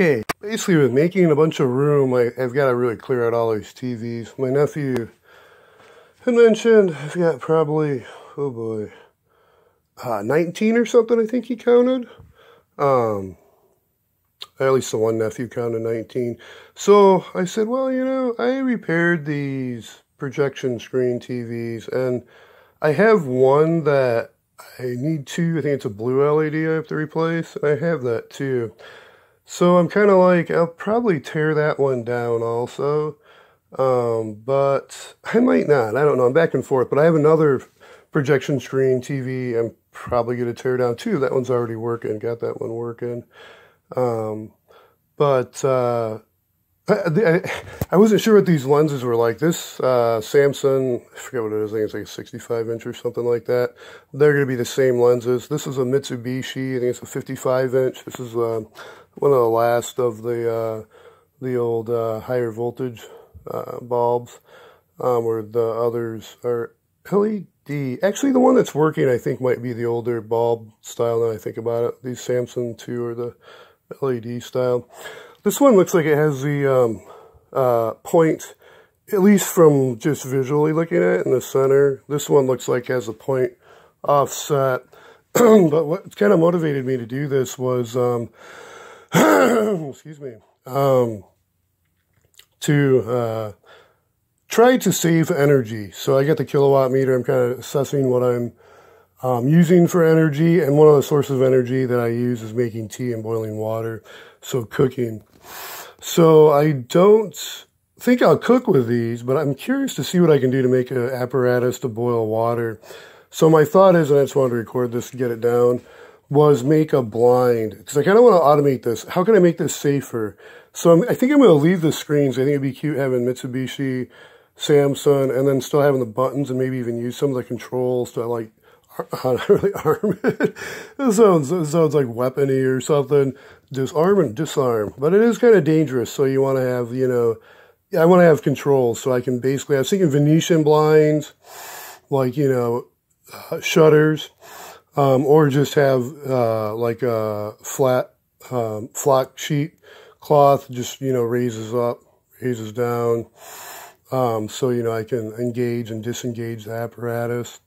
Okay, basically with making a bunch of room, I, have got to really clear out all these TVs. My nephew had mentioned I've got probably, oh boy, uh, 19 or something, I think he counted. Um, at least the one nephew counted 19. So I said, well, you know, I repaired these projection screen TVs and I have one that I need to, I think it's a blue LED I have to replace. I have that too. So I'm kind of like, I'll probably tear that one down also. Um, but I might not. I don't know. I'm back and forth. But I have another projection screen TV I'm probably going to tear down too. That one's already working. Got that one working. Um, but uh, I, I, wasn't sure what these lenses were like. This uh, Samsung, I forget what it is, I think it's like a 65 inch or something like that. They're going to be the same lenses. This is a Mitsubishi, I think it's a 55 inch. This is uh, one of the last of the uh, the old uh, higher voltage uh, bulbs, um, where the others are LED. Actually, the one that's working, I think, might be the older bulb style now I think about it. These Samsung 2 are the LED style. This one looks like it has the um, uh, point, at least from just visually looking at it in the center. This one looks like has a point offset. but what kind of motivated me to do this was, um, excuse me, um, to uh, try to save energy. So I got the kilowatt meter. I'm kind of assessing what I'm um, using for energy. And one of the sources of energy that I use is making tea and boiling water. So cooking. So I don't think I'll cook with these, but I'm curious to see what I can do to make an apparatus to boil water. So my thought is, and I just wanted to record this to get it down, was make a blind because I kind of want to automate this. How can I make this safer? So I'm, i think I'm going to leave the screens. I think it'd be cute having Mitsubishi, Samsung, and then still having the buttons and maybe even use some of the controls to like how to really arm it. it sounds it sounds like weapony or something. Disarm and disarm, but it is kind of dangerous. So you want to have you know, I want to have control so I can basically. I was thinking Venetian blinds, like you know, uh, shutters, um, or just have uh, like a flat um, flock sheet cloth. Just you know, raises up, raises down. Um, so you know I can engage and disengage the apparatus.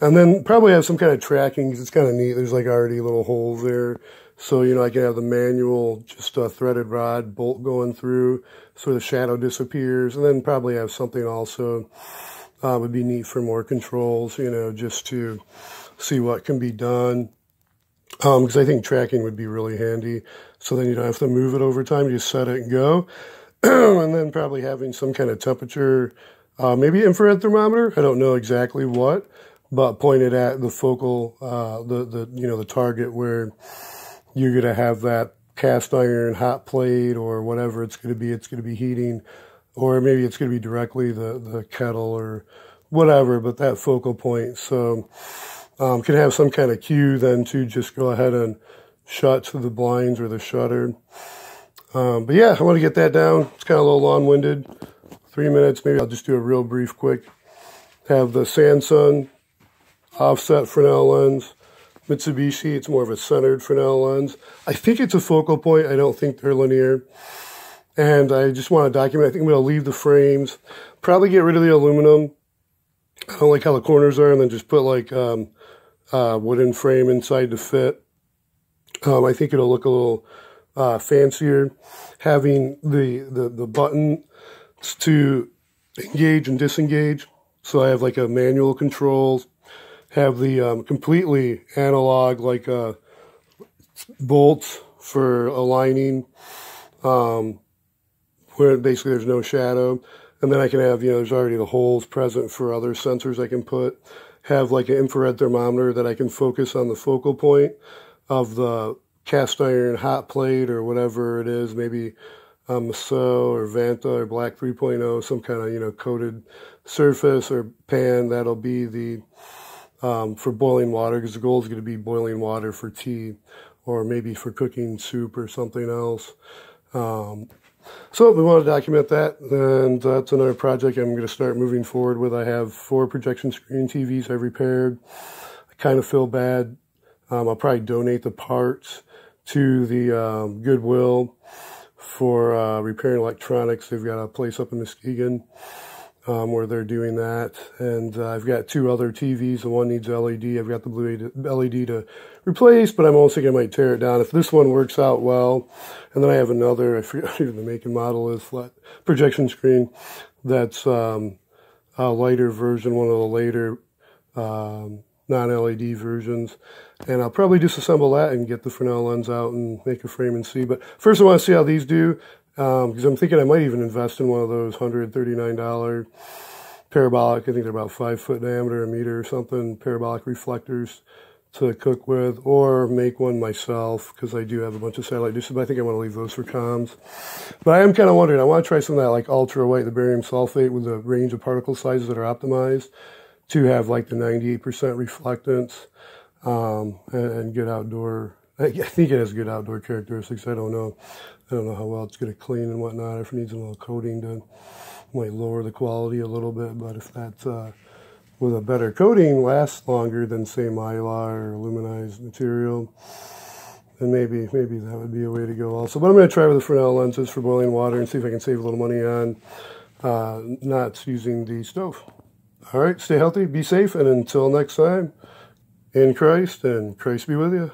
And then probably have some kind of tracking because it's kind of neat. There's like already little holes there. So, you know, I can have the manual, just a threaded rod bolt going through so the shadow disappears. And then probably have something also uh, would be neat for more controls, you know, just to see what can be done. Because um, I think tracking would be really handy. So then you don't have to move it over time. You just set it and go. and then probably having some kind of temperature, uh, maybe infrared thermometer. I don't know exactly what but pointed at the focal, uh, the, the, you know, the target where you're going to have that cast iron hot plate or whatever it's going to be. It's going to be heating, or maybe it's going to be directly the, the kettle or whatever, but that focal point. So, um, can have some kind of cue then to just go ahead and shut to the blinds or the shutter. Um, but yeah, I want to get that down. It's kind of a little long-winded. Three minutes, maybe I'll just do a real brief quick. Have the Samsung offset Fresnel lens. Mitsubishi, it's more of a centered Fresnel lens. I think it's a focal point. I don't think they're linear. And I just want to document, I think I'm going to leave the frames, probably get rid of the aluminum. I don't like how the corners are, and then just put like um, uh, wooden frame inside to fit. Um, I think it'll look a little uh, fancier having the, the, the button to engage and disengage. So I have like a manual control have the um, completely analog like uh, bolts for aligning um, where basically there's no shadow. And then I can have you know there's already the holes present for other sensors I can put. Have like an infrared thermometer that I can focus on the focal point of the cast iron hot plate or whatever it is. Maybe um, so or Vanta or Black 3.0 some kind of you know coated surface or pan. That'll be the um, for boiling water because the goal is going to be boiling water for tea or maybe for cooking soup or something else. Um, so we want to document that, and that's another project I'm going to start moving forward with. I have four projection screen TVs I've repaired. I kind of feel bad. Um, I'll probably donate the parts to the um, Goodwill for uh, repairing electronics. They've got a place up in Muskegon um, where they're doing that. And uh, I've got two other TVs. The one needs LED. I've got the blue LED to replace, but I'm also thinking I might tear it down if this one works out well. And then I have another, I forget even the make and model is, projection screen that's um, a lighter version, one of the later um, non-LED versions. And I'll probably disassemble that and get the Fresnel lens out and make a frame and see. But first I want to see how these do because um, I'm thinking I might even invest in one of those $139 parabolic, I think they're about five foot diameter, a meter or something, parabolic reflectors to cook with, or make one myself because I do have a bunch of satellite dishes, but I think I want to leave those for comms. But I am kind of wondering, I want to try some of that like ultra white, the barium sulfate with a range of particle sizes that are optimized to have like the 98% reflectance um, and, and good outdoor I think it has good outdoor characteristics. I don't know. I don't know how well it's going to clean and whatnot. If it needs a little coating done, might lower the quality a little bit. But if that's uh, with a better coating lasts longer than say mylar or aluminized material, then maybe maybe that would be a way to go also. But I'm going to try with the Fresnel lenses for boiling water and see if I can save a little money on uh, not using the stove. All right, stay healthy, be safe, and until next time, in Christ, and Christ be with you.